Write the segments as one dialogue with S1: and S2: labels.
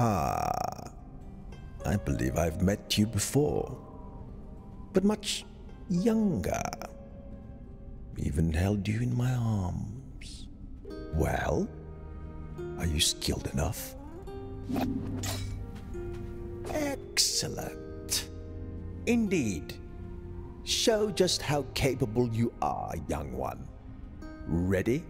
S1: Ah, I believe I've met you before, but much younger. Even held you in my arms. Well, are you skilled enough? Excellent. Indeed. Show just how capable you are, young one. Ready?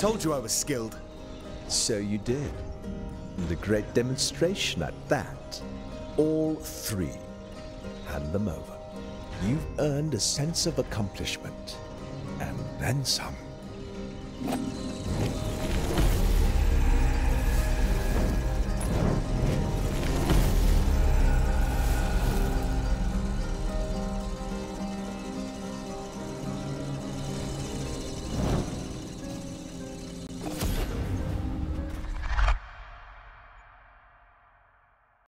S2: I told you I was skilled.
S1: So you did. And a great demonstration at that. All three. Hand them over. You've earned a sense of accomplishment. And then some.